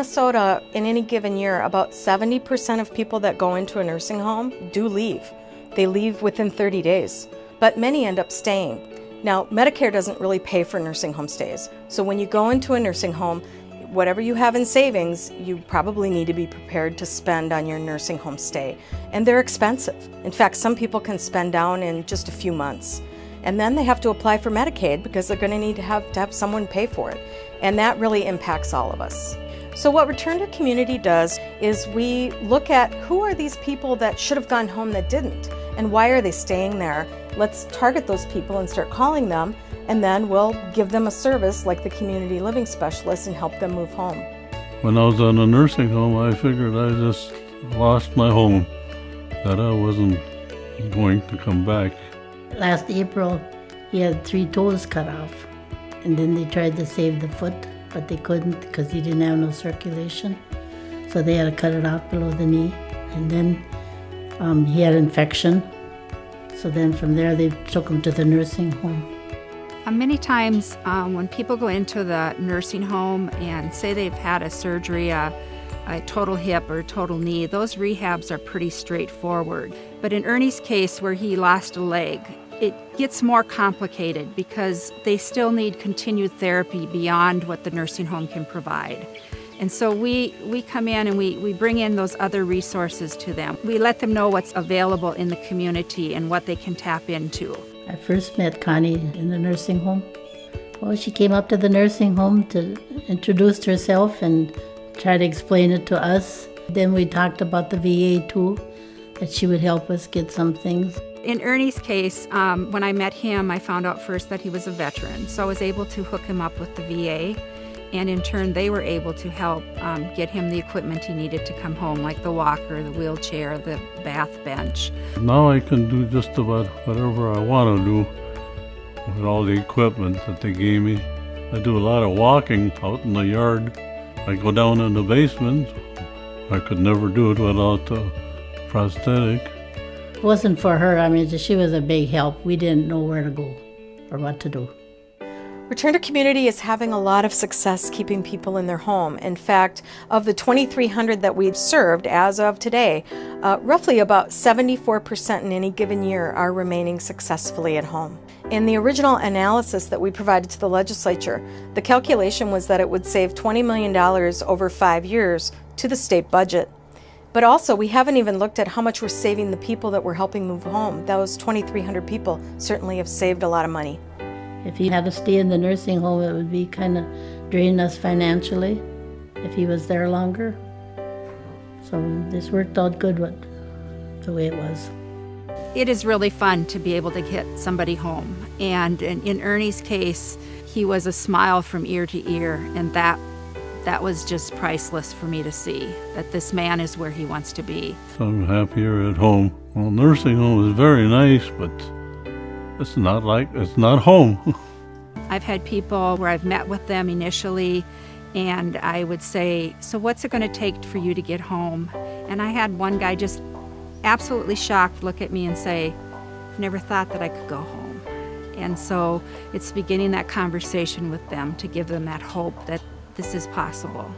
Minnesota, in any given year, about 70% of people that go into a nursing home do leave. They leave within 30 days, but many end up staying. Now, Medicare doesn't really pay for nursing home stays. So when you go into a nursing home, whatever you have in savings, you probably need to be prepared to spend on your nursing home stay. And they're expensive. In fact, some people can spend down in just a few months. And then they have to apply for Medicaid because they're going to need to have to have someone pay for it. And that really impacts all of us. So what Return to Community does is we look at who are these people that should have gone home that didn't and why are they staying there? Let's target those people and start calling them and then we'll give them a service like the community living specialist and help them move home. When I was in a nursing home, I figured I just lost my home, that I wasn't going to come back. Last April, he had three toes cut off, and then they tried to save the foot, but they couldn't because he didn't have no circulation. So they had to cut it off below the knee, and then um, he had infection. So then from there, they took him to the nursing home. Uh, many times um, when people go into the nursing home and say they've had a surgery, a total hip or total knee, those rehabs are pretty straightforward. But in Ernie's case, where he lost a leg, it gets more complicated because they still need continued therapy beyond what the nursing home can provide. And so we, we come in and we, we bring in those other resources to them. We let them know what's available in the community and what they can tap into. I first met Connie in the nursing home. Well, she came up to the nursing home to introduce herself and try to explain it to us. Then we talked about the VA too, that she would help us get some things. In Ernie's case, um, when I met him, I found out first that he was a veteran, so I was able to hook him up with the VA and in turn they were able to help um, get him the equipment he needed to come home like the walker the wheelchair the bath bench. Now i can do just about whatever i want to do with all the equipment that they gave me. I do a lot of walking out in the yard. I go down in the basement. I could never do it without the prosthetic it wasn't for her i mean she was a big help we didn't know where to go or what to do Return to Community is having a lot of success keeping people in their home. In fact, of the 2,300 that we've served as of today, uh, roughly about 74% in any given year are remaining successfully at home. In the original analysis that we provided to the legislature, the calculation was that it would save $20 million over five years to the state budget. But also, we haven't even looked at how much we're saving the people that we're helping move home. Those 2,300 people certainly have saved a lot of money. If he had to stay in the nursing home, it would be kind of draining us financially if he was there longer. So this worked out good what, the way it was. It is really fun to be able to get somebody home. And in, in Ernie's case, he was a smile from ear to ear, and that that was just priceless for me to see that this man is where he wants to be. I'm happier at home. Well, nursing home is very nice, but it's not like it's not home. I've had people where I've met with them initially and I would say, So, what's it going to take for you to get home? And I had one guy just absolutely shocked look at me and say, Never thought that I could go home. And so it's beginning that conversation with them to give them that hope that this is possible.